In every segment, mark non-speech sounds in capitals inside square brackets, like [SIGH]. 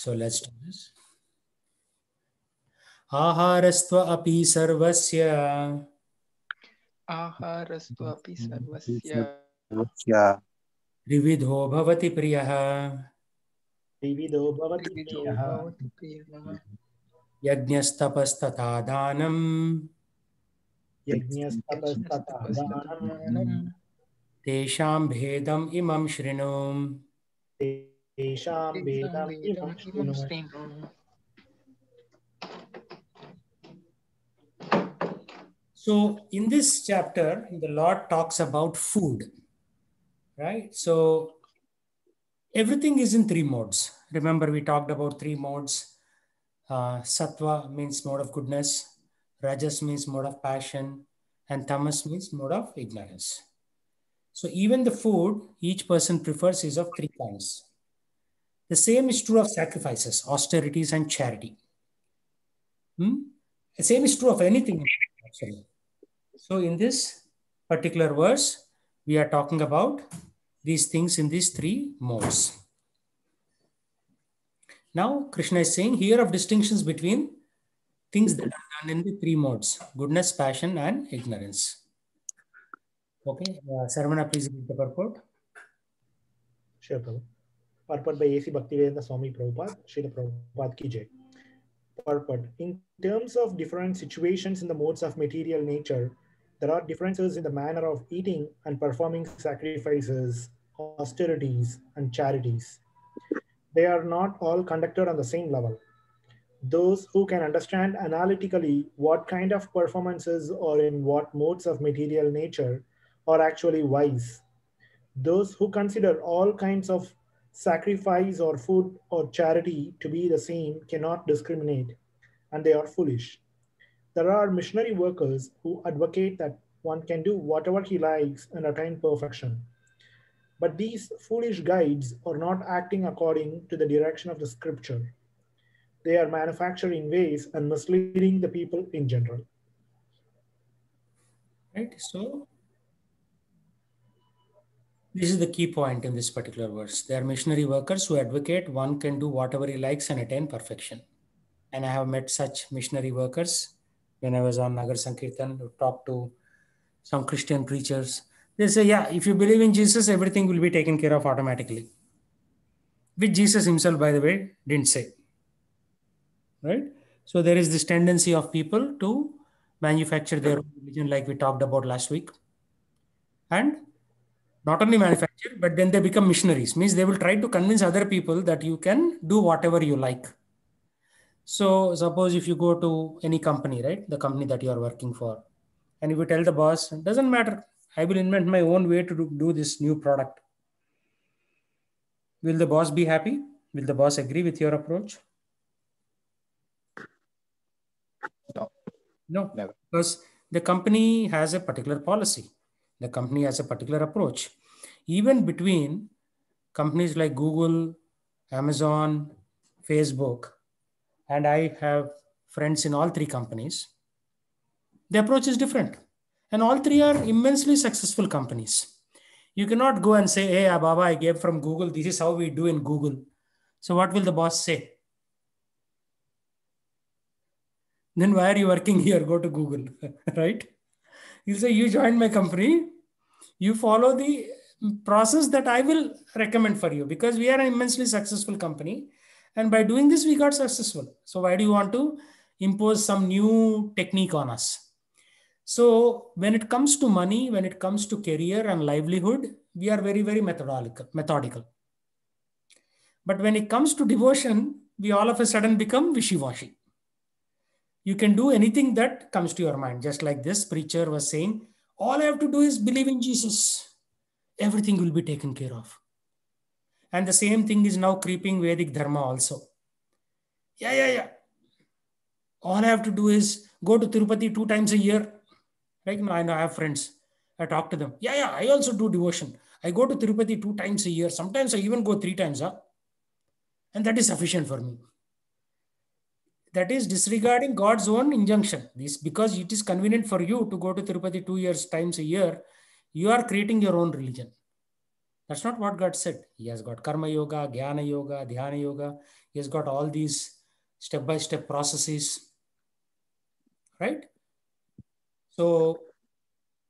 So let's do this. आहारस्त्व अपि सर्वस्य आहारस्त्वपि सर्वस्य त्रिविधो भवति प्रियः त्रिविधो भवति प्रियः भवति प्रियः यज्ञस्तपस्तथा दानम् यज्ञस्तपस्तथा तेषां भेदम् इमं शृणु तेषां वेदम् इमं शृणु शृणु So, in this chapter, the Lord talks about food, right? So, everything is in three modes. Remember, we talked about three modes. Uh, sattva means mode of goodness, rajas means mode of passion, and tamas means mode of ignorance. So, even the food each person prefers is of three kinds. the same is true of sacrifices, austerities, and charity. Hmm? The same is true of anything, actually. So, in this particular verse, we are talking about these things in these three modes. Now, Krishna is saying here of distinctions between things that are done in the three modes goodness, passion, and ignorance. Okay, uh, Sarvana, please read the purport. Sure, Prabhu. Purport by A.C. Bhaktivedanta Swami Prabhupada, Srila Prabhupada ki jai. Purport. In terms of different situations in the modes of material nature, there are differences in the manner of eating and performing sacrifices, austerities, and charities. They are not all conducted on the same level. Those who can understand analytically what kind of performances or in what modes of material nature are actually wise. Those who consider all kinds of sacrifice or food or charity to be the same cannot discriminate, and they are foolish. There are missionary workers who advocate that one can do whatever he likes and attain perfection. But these foolish guides are not acting according to the direction of the scripture. They are manufacturing ways and misleading the people in general. Right? So, this is the key point in this particular verse. They are missionary workers who advocate one can do whatever he likes and attain perfection. And I have met such missionary workers when I was on Nagar Sankirtan, to talk to some Christian preachers. They say, Yeah, if you believe in Jesus, everything will be taken care of automatically. Which Jesus himself, by the way, didn't say. Right? So there is this tendency of people to manufacture their own religion, like we talked about last week. And not only manufacture, but then they become missionaries. Means they will try to convince other people that you can do whatever you like. So suppose if you go to any company, right? The company that you are working for, and if you tell the boss, it doesn't matter. I will invent my own way to do, do this new product. Will the boss be happy? Will the boss agree with your approach? No. No, Never. because the company has a particular policy. The company has a particular approach. Even between companies like Google, Amazon, Facebook, and I have friends in all three companies, the approach is different. And all three are immensely successful companies. You cannot go and say, Hey, ah, Baba, I gave from Google. This is how we do in Google. So, what will the boss say? Then, why are you working here? Go to Google, [LAUGHS] right? He'll say, You joined my company. You follow the process that I will recommend for you because we are an immensely successful company. And by doing this, we got successful. So, why do you want to impose some new technique on us? So when it comes to money, when it comes to career and livelihood, we are very, very methodical. methodical. But when it comes to devotion, we all of a sudden become wishy-washy. You can do anything that comes to your mind. Just like this preacher was saying, all I have to do is believe in Jesus. Everything will be taken care of. And the same thing is now creeping Vedic Dharma also. Yeah, yeah, yeah. All I have to do is go to Tirupati two times a year. Right now, I know I have friends. I talk to them. Yeah, yeah, I also do devotion. I go to Tirupati two times a year. Sometimes I even go three times. Huh? And that is sufficient for me. That is disregarding God's own injunction. This because it is convenient for you to go to Tirupati two years times a year, you are creating your own religion. That's not what God said. He has got karma yoga, jnana yoga, dhyana yoga. He has got all these step by step processes. Right? So,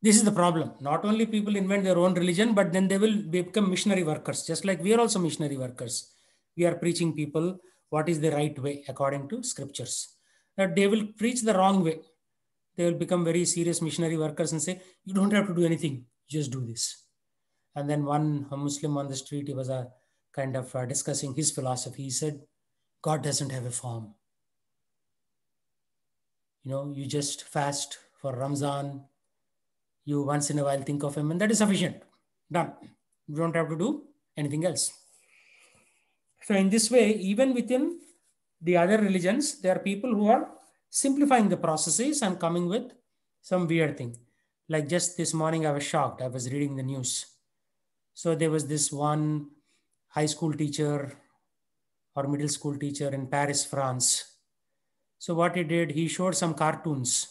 this is the problem. Not only people invent their own religion, but then they will become missionary workers, just like we are also missionary workers. We are preaching people what is the right way according to scriptures. That they will preach the wrong way. They will become very serious missionary workers and say, You don't have to do anything, just do this. And then one Muslim on the street, he was a kind of uh, discussing his philosophy. He said, God doesn't have a form. You know, you just fast for Ramzan, you once in a while think of him, and that is sufficient. Done. You don't have to do anything else. So, in this way, even within the other religions, there are people who are simplifying the processes and coming with some weird thing. Like just this morning, I was shocked. I was reading the news. So, there was this one high school teacher or middle school teacher in Paris, France. So, what he did, he showed some cartoons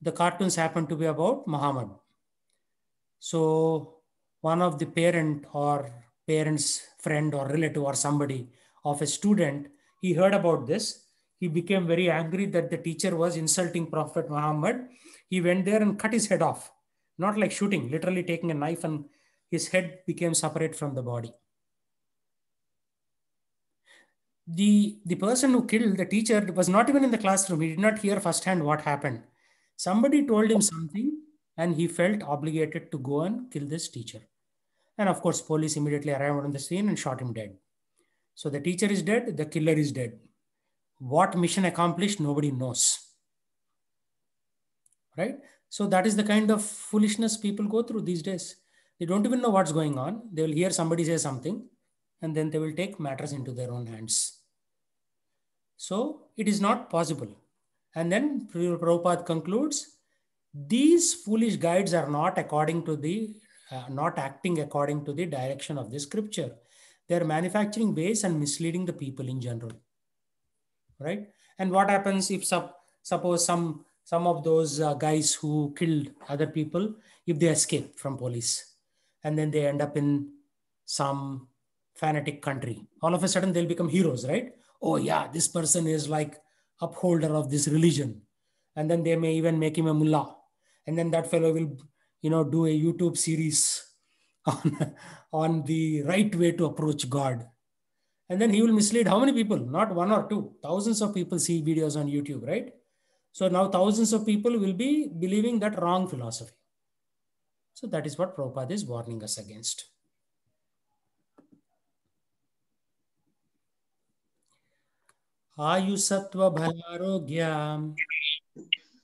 the cartoons happen to be about Muhammad. So one of the parent or parent's friend or relative or somebody of a student, he heard about this. He became very angry that the teacher was insulting Prophet Muhammad. He went there and cut his head off, not like shooting, literally taking a knife and his head became separate from the body. The, the person who killed the teacher was not even in the classroom. He did not hear firsthand what happened Somebody told him something and he felt obligated to go and kill this teacher. And of course, police immediately arrived on the scene and shot him dead. So the teacher is dead, the killer is dead. What mission accomplished, nobody knows. Right? So that is the kind of foolishness people go through these days. They don't even know what's going on. They will hear somebody say something and then they will take matters into their own hands. So it is not possible and then Prabhupada concludes, these foolish guides are not according to the, uh, not acting according to the direction of the scripture. They're manufacturing base and misleading the people in general. Right? And what happens if sub, suppose some some of those uh, guys who killed other people, if they escape from police and then they end up in some fanatic country, all of a sudden they'll become heroes, right? Oh yeah, this person is like upholder of this religion and then they may even make him a mullah and then that fellow will you know do a youtube series [LAUGHS] on, on the right way to approach god and then he will mislead how many people not one or two thousands of people see videos on youtube right so now thousands of people will be believing that wrong philosophy so that is what Prabhupada is warning us against आयुसत्व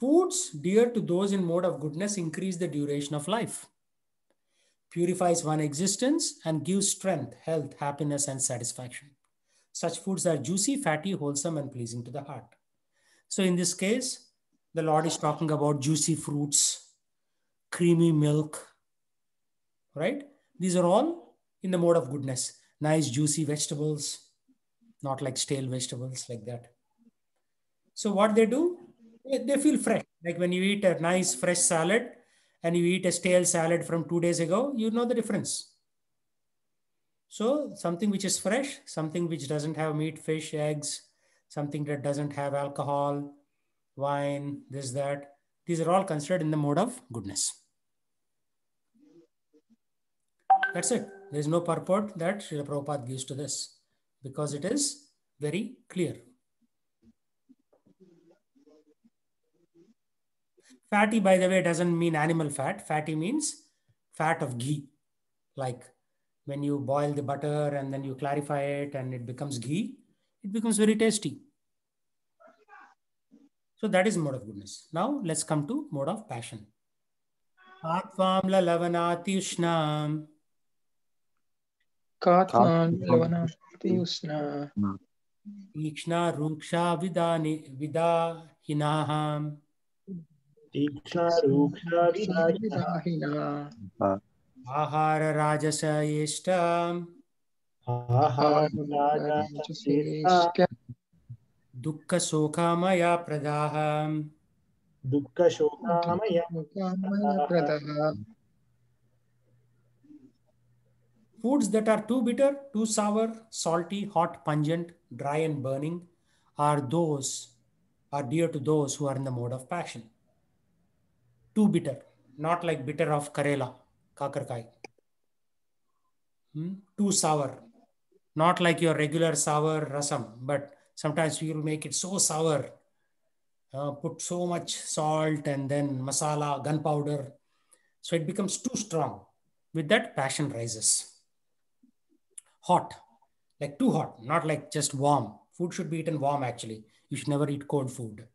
Foods dear to those in mode of goodness increase the duration of life, purifies one existence, and gives strength, health, happiness, and satisfaction. Such foods are juicy, fatty, wholesome, and pleasing to the heart. So, in this case, the Lord is talking about juicy fruits, creamy milk, right? These are all in the mode of goodness nice juicy vegetables, not like stale vegetables like that. So what they do, they feel fresh. Like when you eat a nice fresh salad and you eat a stale salad from two days ago, you know the difference. So something which is fresh, something which doesn't have meat, fish, eggs, something that doesn't have alcohol, wine, this, that, these are all considered in the mode of goodness. That's it. There is no purport that Srila Prabhupada gives to this because it is very clear. Fatty, by the way, doesn't mean animal fat. Fatty means fat of ghee. Like when you boil the butter and then you clarify it and it becomes ghee, it becomes very tasty. So that is mode of goodness. Now let's come to mode of passion. Katvam lavanatiushnam. Katvam lavanatiushnam. Ikshna ruksha vidani vidahinaaham. Theekshana रूक्षा विदाहिना विदाहिना आहारराजसयेष्ट आहारराजश्रेष्ठ दुःखशोकामया प्रदाः Foods that are too bitter, too sour, salty, hot, pungent, dry, and burning are those are dear to those who are in the mode of passion. Too bitter, not like bitter of Karela, Kakarkai. Hmm? Too sour, not like your regular sour rasam, but sometimes we will make it so sour, uh, put so much salt and then masala, gunpowder, so it becomes too strong. With that, passion rises hot, like too hot, not like just warm. Food should be eaten warm, actually. You should never eat cold food,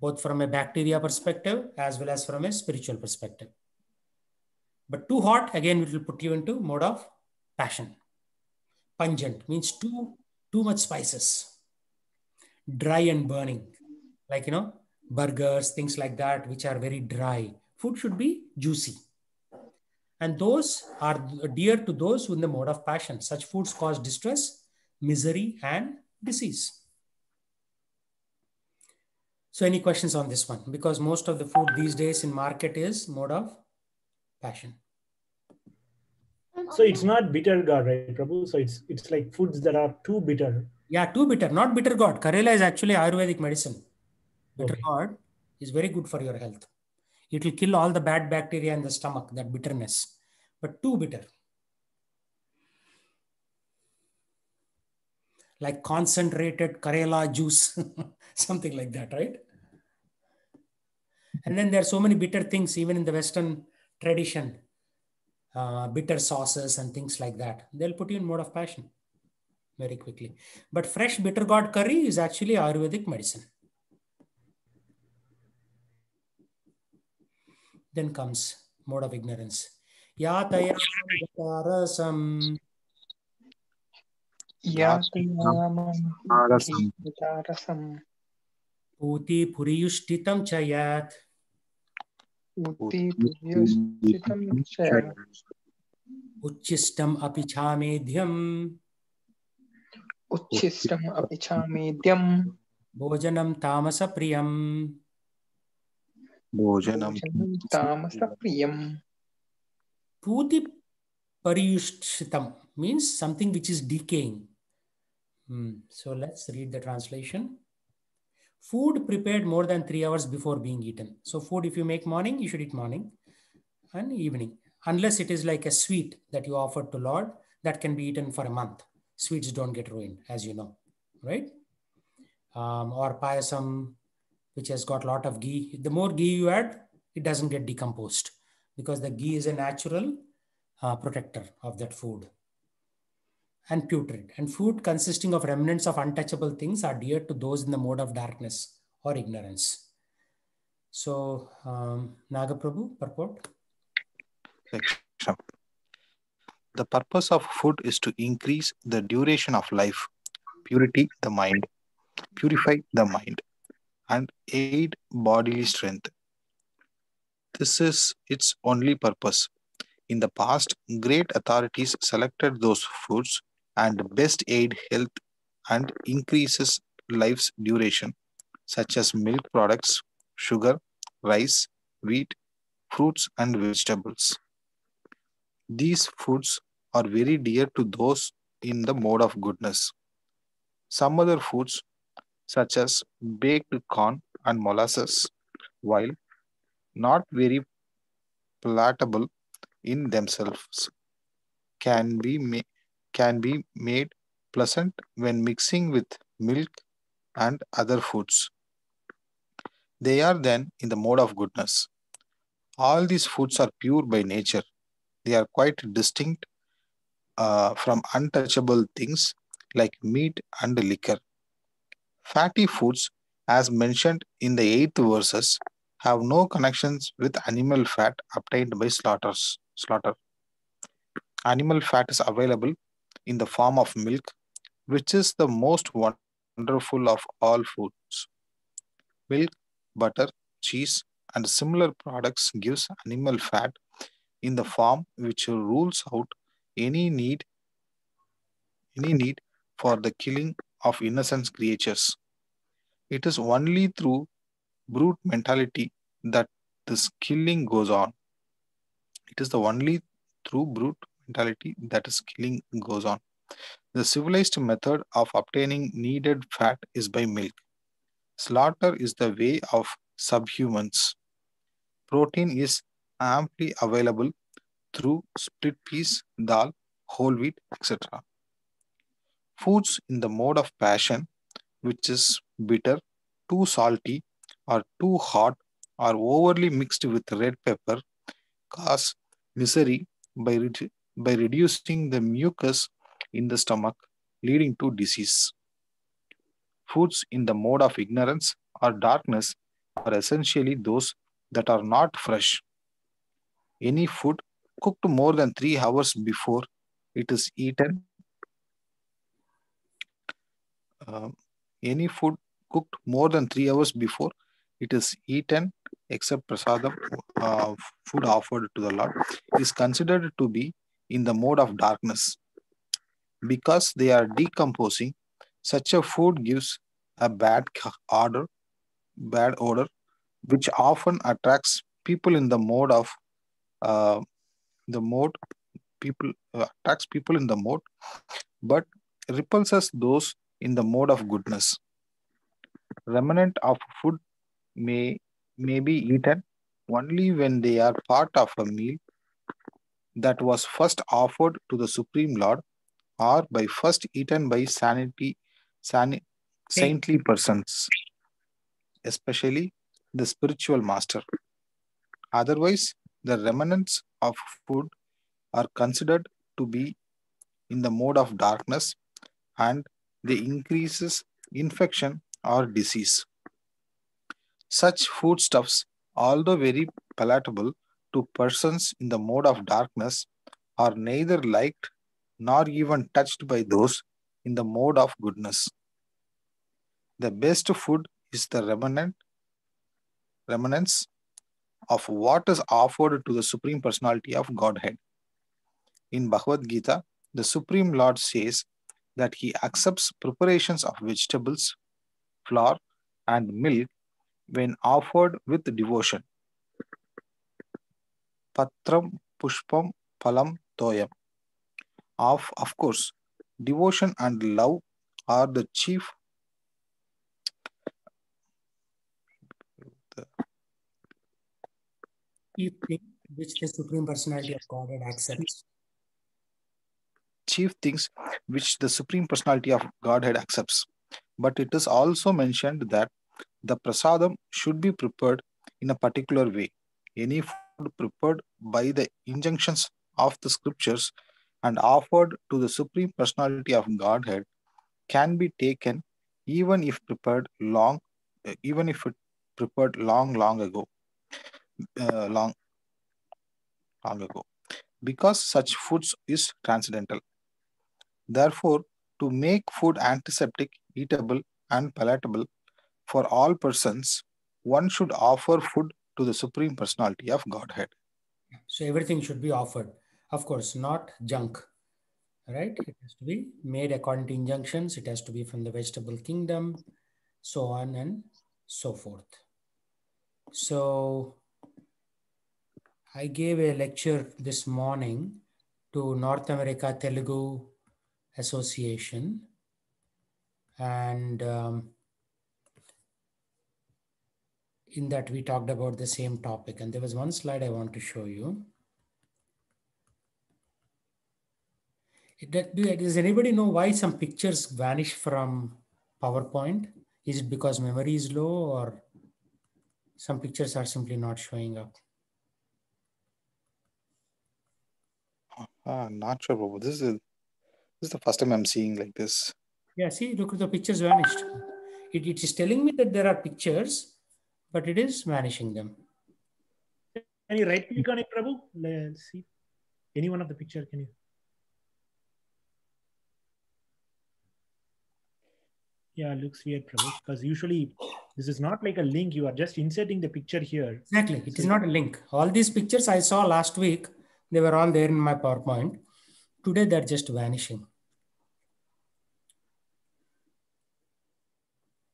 both from a bacteria perspective as well as from a spiritual perspective. But too hot, again, it will put you into mode of passion. Pungent means too, too much spices. Dry and burning, like, you know, burgers, things like that, which are very dry. Food should be juicy and those are dear to those in the mode of passion. Such foods cause distress, misery, and disease. So, any questions on this one? Because most of the food these days in market is mode of passion. So it's not bitter gourd, right, Prabhu? So it's it's like foods that are too bitter. Yeah, too bitter, not bitter gourd. Karela is actually Ayurvedic medicine. Bitter Okay. gourd is very good for your health. It will kill all the bad bacteria in the stomach, that bitterness, but too bitter. Like concentrated Karela juice, [LAUGHS] something like that, right? And then there are so many bitter things, even in the Western tradition, uh, bitter sauces and things like that. They'll put you in mode of passion very quickly. But fresh bitter gourd curry is actually Ayurvedic medicine. Then comes mode of ignorance. पूतिपुरीयुष्टितं च उच्छिष्टम् अपि उच्छिष्टम् अपि भोजनं तामसप्रियम् भोजनं तामसप्रियम् पूतिपरियुष्टितं means which is Hmm. So let's read the translation. Food prepared more than three hours before being eaten. So food, if you make morning, you should eat morning and evening. Unless it is like a sweet that you offered to Lord, that can be eaten for a month. Sweets don't get ruined, as you know, right? Um, or payasam, which has got a lot of ghee. The more ghee you add, it doesn't get decomposed because the ghee is a natural uh, protector of that food and putrid. And food consisting of remnants of untouchable things are dear to those in the mode of darkness or ignorance. So, um, Nagaprabhu, purport? The purpose of food is to increase the duration of life, purity the mind, purify the mind, and aid bodily strength. This is its only purpose. In the past, great authorities selected those foods and best aid health and increases life's duration, such as milk products, sugar, rice, wheat, fruits, and vegetables. These foods are very dear to those in the mode of goodness. Some other foods, such as baked corn and molasses, while not very palatable in themselves, can be, ma- can be made pleasant when mixing with milk and other foods. They are then in the mode of goodness. All these foods are pure by nature they are quite distinct uh, from untouchable things like meat and liquor. Fatty foods, as mentioned in the eighth verses, have no connections with animal fat obtained by slaughters. Slaughter. Animal fat is available in the form of milk, which is the most wonderful of all foods. Milk, butter, cheese, and similar products gives animal fat in the form which rules out any need any need for the killing of innocent creatures. It is only through brute mentality that this killing goes on. It is the only through brute mentality that is killing goes on. The civilized method of obtaining needed fat is by milk. Slaughter is the way of subhumans. Protein is amply available through split peas, dal, whole wheat, etc. Foods in the mode of passion, which is bitter, too salty, or too hot, or overly mixed with red pepper, cause misery by, by reducing the mucus in the stomach, leading to disease. Foods in the mode of ignorance or darkness are essentially those that are not fresh. Any food cooked more than three hours before it is eaten uh, any food cooked more than three hours before it is eaten, except prasadam, uh, food offered to the Lord, is considered to be in the mode of darkness. Because they are decomposing, such a food gives a bad odor, bad odor, which often attracts people in the mode of uh, the mode people uh, attracts people in the mode, but repulses those in the mode of goodness. Remnant of food may, may be eaten only when they are part of a meal that was first offered to the Supreme Lord or by first eaten by sanity, san, saintly persons, especially the spiritual master. Otherwise, the remnants of food are considered to be in the mode of darkness and they increases infection or disease. Such foodstuffs, although very palatable to persons in the mode of darkness, are neither liked nor even touched by those in the mode of goodness. The best food is the remnant, remnants of what is offered to the Supreme Personality of Godhead. In Bhagavad Gita, the Supreme Lord says that he accepts preparations of vegetables, flour, and milk when offered with devotion. Patram Pushpam Phalam Toyam. Of, of course, devotion and love are the chief You think which the Supreme Personality of Godhead accepts. chief things which the Supreme Personality of Godhead accepts. But it is also mentioned that the prasadam should be prepared in a particular way. Any prepared by the injunctions of the scriptures and offered to the Supreme Personality of Godhead can be taken even if prepared long, even if it prepared long, long ago, uh, long, long ago, because such foods is transcendental. Therefore, to make food antiseptic, eatable, and palatable for all persons, one should offer food to the Supreme Personality of Godhead. So everything should be offered. Of course, not junk. Right? It has to be made according to injunctions. It has to be from the vegetable kingdom, so on and so forth. So I gave a lecture this morning to North America Telugu Association. And um, in that, we talked about the same topic. And there was one slide I want to show you. Does anybody know why some pictures vanish from PowerPoint? Is it because memory is low or some pictures are simply not showing up? Ah, not sure, Prabhu. This is this is the first time I'm seeing like this. Yeah, see, look, the pictures vanished. It, it is telling me that there are pictures, but it is vanishing them. Can you right click on it, Prabhu? Let's see. Any one of the picture, can you? Yeah, looks weird, Prabhu, because usually this is not like a link. You are just inserting the picture here. Exactly. It is not a link. All these pictures I saw last week, they were all there in my PowerPoint. Today they're just vanishing.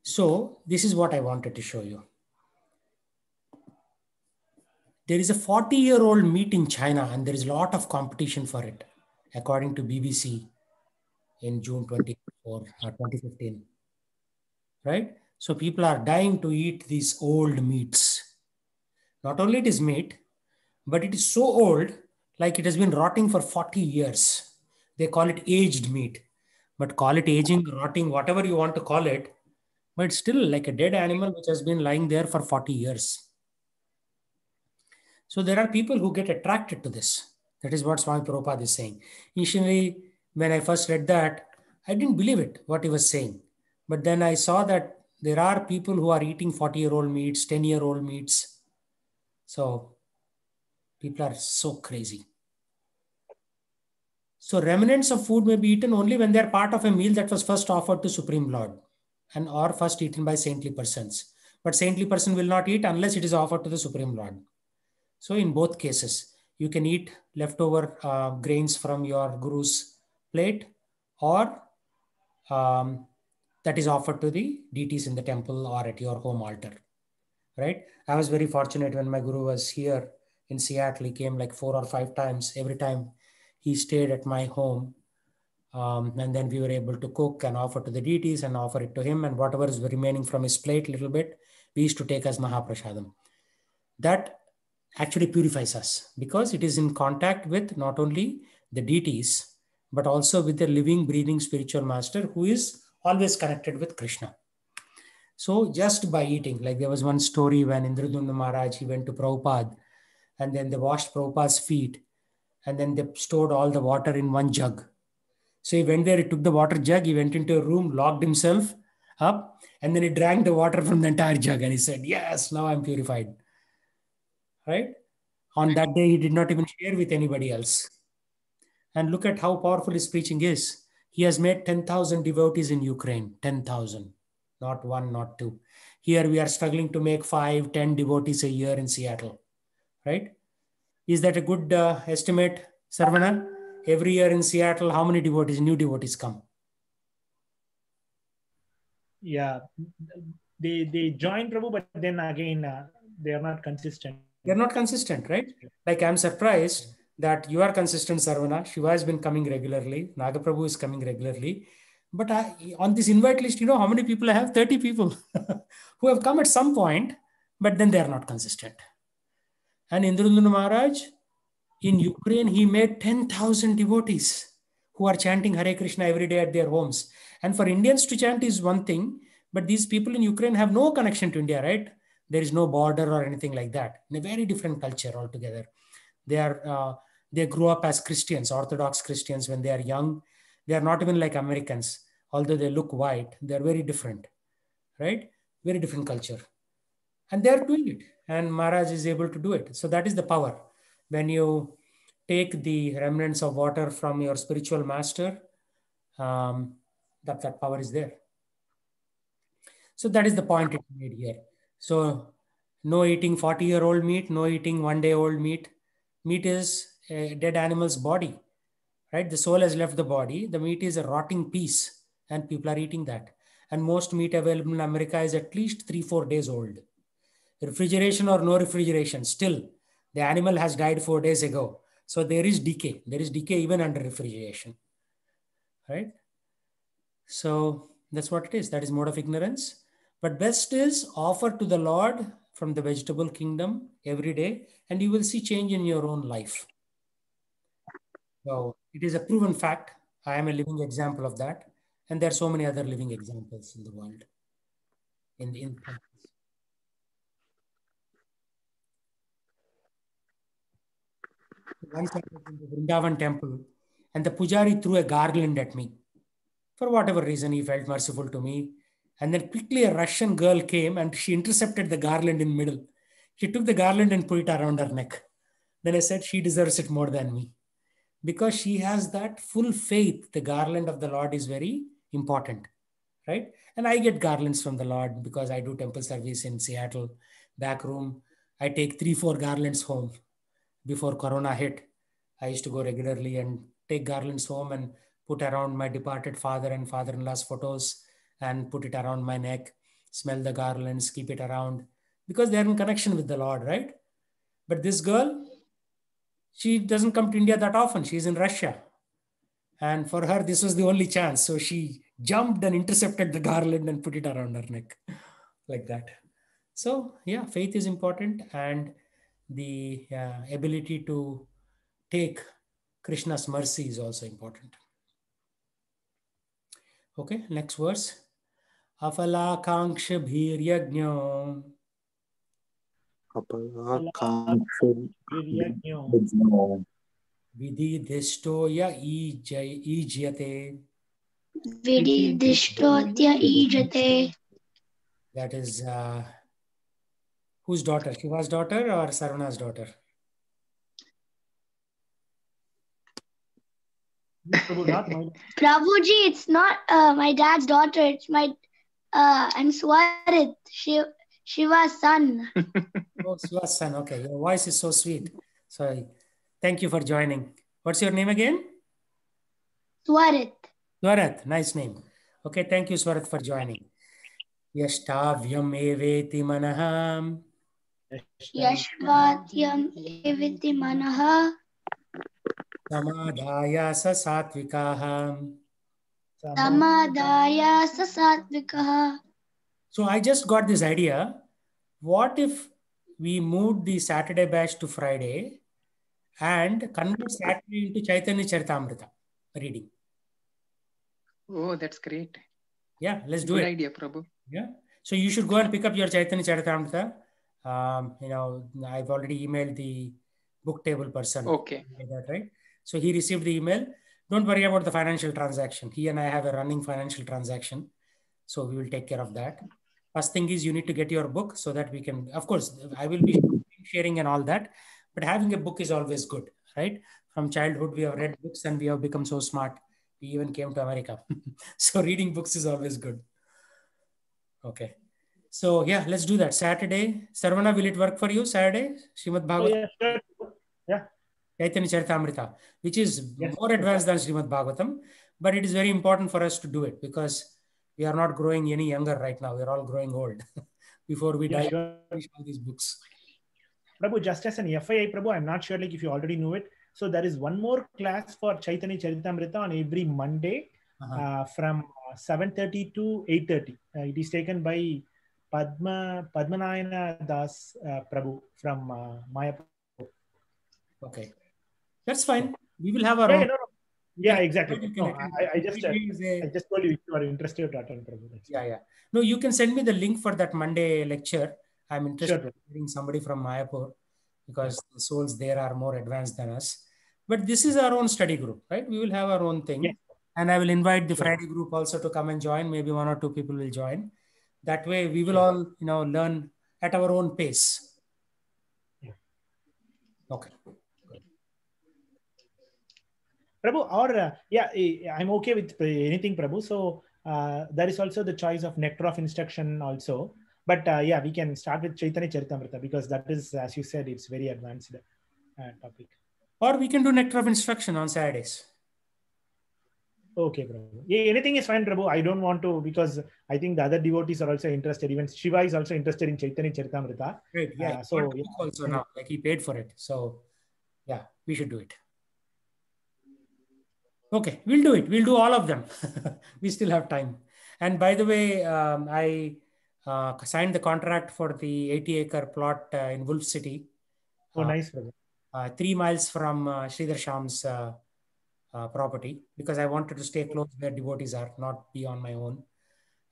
So this is what I wanted to show you. There is a 40 year old meat in China and there is a lot of competition for it, according to BBC in June 24 uh, or 2015. Right? So people are dying to eat these old meats. Not only it is meat, but it is so old, like it has been rotting for 40 years. They call it aged meat, but call it aging, rotting, whatever you want to call it, but still like a dead animal which has been lying there for 40 years. So there are people who get attracted to this. That is what Swami Prabhupada is saying. Initially, when I first read that, I didn't believe it, what he was saying. But then I saw that there are people who are eating 40 year old meats, 10 year old meats. So people are so crazy. So remnants of food may be eaten only when they are part of a meal that was first offered to Supreme Lord and or first eaten by saintly persons. But saintly person will not eat unless it is offered to the Supreme Lord. So in both cases, you can eat leftover uh, grains from your guru's plate or um, that is offered to the deities in the temple or at your home altar. Right? I was very fortunate when my guru was here in Seattle. He came like four or five times. Every time he stayed at my home. Um, and then we were able to cook and offer to the deities and offer it to him. And whatever is remaining from his plate, little bit, we used to take as Mahaprasadam. That actually purifies us because it is in contact with not only the deities, but also with the living, breathing spiritual master who is always connected with Krishna. So just by eating, like there was one story when Indradyumna Maharaj, he went to Prabhupada and then they washed Prabhupada's feet and then they stored all the water in one jug. So he went there, he took the water jug, he went into a room, locked himself up, and then he drank the water from the entire jug and he said, Yes, now I'm purified. Right? On that day, he did not even share with anybody else. And look at how powerful his preaching is. He has made 10,000 devotees in Ukraine, 10,000, not one, not two. Here we are struggling to make five, 10 devotees a year in Seattle, right? Is that a good uh, estimate, Sarvana? Every year in Seattle, how many devotees, new devotees come? Yeah, they they join Prabhu, but then again uh, they are not consistent. They're not consistent, right? Like I'm surprised that you are consistent, Sarvana. Shiva has been coming regularly. Nagaprabhu is coming regularly. But I, on this invite list, you know how many people I have? 30 people [LAUGHS] who have come at some point, but then they are not consistent. And Indradyumna Maharaj in Ukraine, he made 10,000 devotees who are chanting Hare Krishna every day at their homes. And for Indians to chant is one thing, but these people in Ukraine have no connection to India, right? There is no border or anything like that. In a very different culture altogether. They are uh, they grew up as Christians, Orthodox Christians when they are young. They are not even like Americans, although they look white. They are very different, right? Very different culture, and they are doing it. And Maharaj is able to do it. So that is the power when you take the remnants of water from your spiritual master. Um, that that power is there. So that is the point it made here. So no eating 40 year old meat, no eating one day old meat. Meat is a dead animal's body, right? The soul has left the body. The meat is a rotting piece and people are eating that. And most meat available in America is at least three, four days old. Refrigeration or no refrigeration, still the animal has died four days ago. So there is decay. There is decay even under refrigeration, right? So that's what it is. That is mode of ignorance. But best is offer to the Lord from the vegetable kingdom every day, and you will see change in your own life. So it is a proven fact. I am a living example of that. And there are so many other living examples in the world. In in once I was in the Vrindavan temple, and the pujari threw a garland at me. For whatever reason, he felt merciful to me. And then quickly a Russian girl came and she intercepted the garland in middle. She took the garland and put it around her neck. Then I said, she deserves it more than me. Because she has that full faith, the garland of the Lord is very important, right? And I get garlands from the Lord because I do temple service in Seattle, back room. I take three, four garlands home before Corona hit. I used to go regularly and take garlands home and put around my departed father and father in law's photos and put it around my neck, smell the garlands, keep it around because they're in connection with the Lord, right? But this girl, she doesn't come to India that often. She's in Russia. And for her, this was the only chance. So she jumped and intercepted the garland and put it around her neck [LAUGHS] like that. So, yeah, faith is important and the uh, ability to take Krishna's mercy is also important. Okay, next verse. Afalakanksha bhiryajna Viryajño. vididhisto ya ijay- ईजते That is uh, whose daughter? Shiva's daughter or Sarvana's daughter? Prabhu, Prabhuji, it's not uh, my dad's daughter. It's my uh, I'm Swarit, Shiv, Shiva's son. [LAUGHS] Oh, Shiva's son. Okay, your voice is so sweet. Sorry. Thank you for joining. What's your name again? Swarit. Swarat. Nice name. Okay, thank you, Swarat, for joining. Yashtavyam eveti manaham Yashvatyam eviti manaha samadhaya sa satvikaha. Samadaya sasatvikaha. So I just got this idea. What if we moved the Saturday batch to Friday and convert Saturday into Chaitanya Charitamrita reading? Oh, that's great. Yeah, let's do Good it. idea, Prabhu. Yeah. So you should go and pick up your Chaitanya Charitamrita. Um, you know, I've already emailed the book table person. Okay. That, right? So he received the email. Don't worry about the financial transaction. He and I have a running financial transaction. So we will take care of that. First thing is you need to get your book so that we can, of course, I will be sharing and all that. But having a book is always good, right? From childhood, we have read books and we have become so smart. We even came to America. [LAUGHS] so reading books is always good. Okay. So yeah, let's do that. Saturday. Sarvana, will it work for you? Saturday? Srimad Oh, Bhagavatam. yeah, sure. Chaitanya Charitamrita, which is Yes. more advanced than Srimad Bhagavatam, but it is very important for us to do it because we are not growing any younger right now. We're all growing old. [LAUGHS] Before we Yeah, die, sure. all these books. Prabhu, just as an FYI, Prabhu, I'm not sure like if you already knew it. So there is one more class for Chaitanya Charitamrita on every Monday Uh-huh. uh, from uh, 7.30 to 8.30. Uh, it is taken by Padma Padmanayana Das uh, Prabhu from uh, Mayapur. Okay, that's fine. We will have our Yeah, own. no, no. yeah, exactly. No. I, I just uh, Every day a- I just told you if you are interested attend Prabhu. Yeah, yeah. No, you can send me the link for that Monday lecture. I'm interested Sure. in hearing somebody from Mayapur because the souls there are more advanced than us. But this is our own study group, right? We will have our own thing. Yes. And I will invite the Sure. Friday group also to come and join. Maybe one or two people will join. That way we will all, you know, learn at our own pace. Yeah. Okay. Prabhu, or uh, yeah, eh, I'm okay with uh, anything, Prabhu. So uh, there is also the choice of nectar of instruction also. But uh, yeah, we can start with Chaitanya Charitamrita because that is, as you said, it's very advanced uh, topic. Or we can do nectar of instruction on Saturdays. Okay, Prabhu. Yeah, anything is fine, Prabhu. I don't want to because I think the other devotees are also interested. Even Shiva is also interested in Chaitanya Charitamrita. Great. Yeah. Uh, so, yeah. also now, like he paid for it. So yeah, we should do it. Okay, we'll do it. We'll do all of them. [LAUGHS] we still have time. And by the way, um, I uh, signed the contract for the 80 acre plot uh, in Wolf City, Oh, Uh, nice, uh, three miles from uh, Sridhar Shyam's uh, uh, property, because I wanted to stay close where devotees are, not be on my own.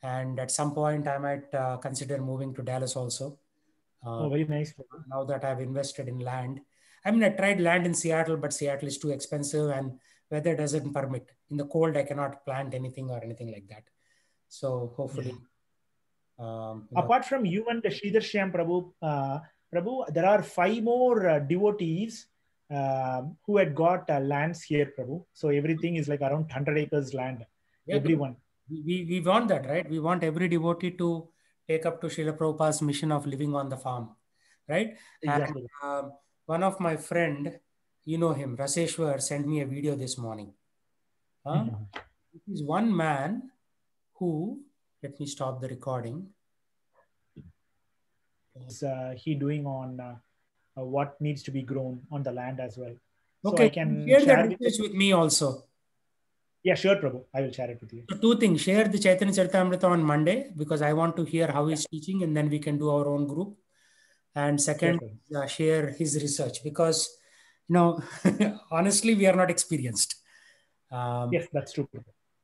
And at some point, I might uh, consider moving to Dallas also. Uh, Oh, very nice. Now that I've invested in land. I mean, I tried land in Seattle, but Seattle is too expensive and weather doesn't permit. In the cold, I cannot plant anything or anything like that. So hopefully, um, you know, Apart from you and Sridhar Shyam Prabhu, uh, Prabhu, there are five more uh, devotees uh, who had got uh, lands here, Prabhu. So everything is like around 100 acres land, yeah, everyone. We, we, we want that, right? We want every devotee to take up to Srila Prabhupada's mission of living on the farm, right? Exactly. And um, one of my friend, you know him, Raseshwar, sent me a video this morning. Huh? Mhm. He's one man who, let me stop the recording. Is uh, he doing on uh, uh, what needs to be grown on the land as well? So Okay, I can share that with research with me also. Yeah, sure, Prabhu. I will share it with you. So two things, share the Chaitanya Charitamrita on Monday because I want to hear how he's teaching and then we can do our own group. And second, Sure, uh, share his research because, you know, [LAUGHS] honestly, we are not experienced. Um, Yes, that's true.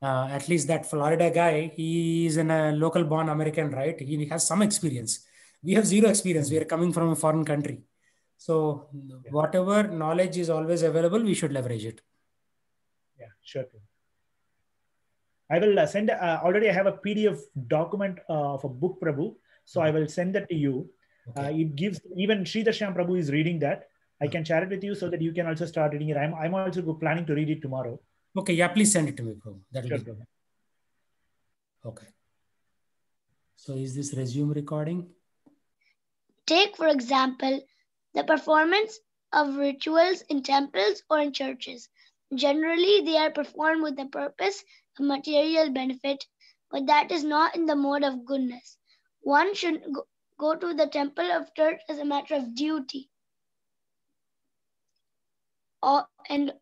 Uh, at least that Florida guy, he is in a local born American, right? He has some experience. We have zero experience. We are coming from a foreign country. So whatever knowledge is always available, we should leverage it. Yeah, sure. I will uh, send. Uh, already, I have a PDF document uh, of a book, Prabhu. So I will send that to you. Uh, Okay. it gives even Sridhar Shyam Prabhu is reading that. I can share it with you so that you can also start reading it. I'm, I'm also planning to read it tomorrow. Okay. Yeah, please send it to me, bro. That'll Sure, be Prabhu. okay. So is this resume recording? Take, for example, the performance of rituals in temples or in churches. Generally, they are performed with the purpose of material benefit, but that is not in the mode of goodness. One should go, go to the temple of church as a matter of duty. Or, and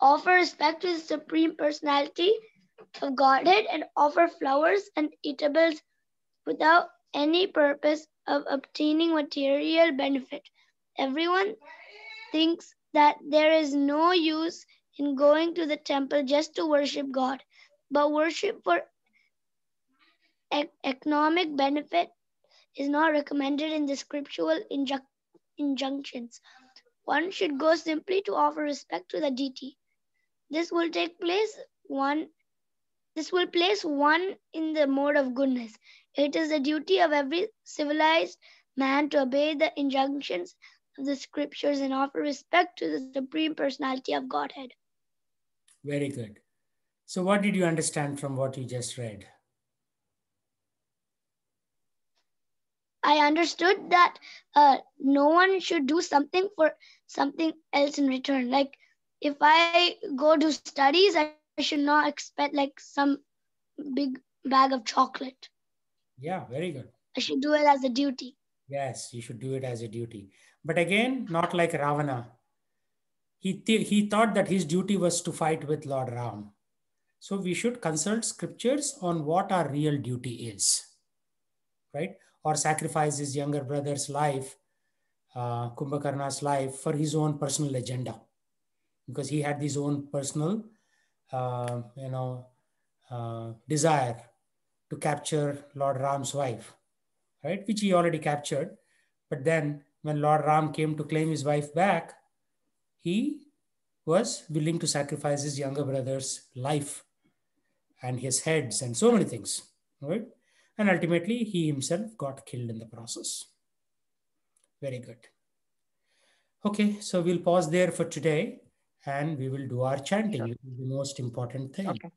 offer respect to the Supreme Personality of Godhead and offer flowers and eatables without any purpose of obtaining material benefit. Everyone thinks that there is no use in going to the temple just to worship God, but worship for ec- economic benefit is not recommended in the scriptural inju- injunctions. One should go simply to offer respect to the deity. This will take place one this will place one in the mode of goodness. It is the duty of every civilized man to obey the injunctions of the scriptures and offer respect to the supreme personality of Godhead. Very good. So what did you understand from what you just read? I understood that uh, no one should do something for something else in return. Like if I go to studies, I should not expect like some big bag of chocolate. Yeah, very good. I should do it as a duty. Yes, you should do it as a duty. But again, not like Ravana. He, th- he thought that his duty was to fight with Lord Ram. So we should consult scriptures on what our real duty is, right? Or sacrifice his younger brother's life, uh, Kumbhakarna's life, for his own personal agenda, because he had his own personal, uh, you know, uh, desire to capture Lord Ram's wife, right? Which he already captured. But then when Lord Ram came to claim his wife back, he was willing to sacrifice his younger brother's life and his heads and so many things, right? And ultimately, he himself got killed in the process. Very good. Okay, so we'll pause there for today and we will do our chanting. The most important thing. Okay.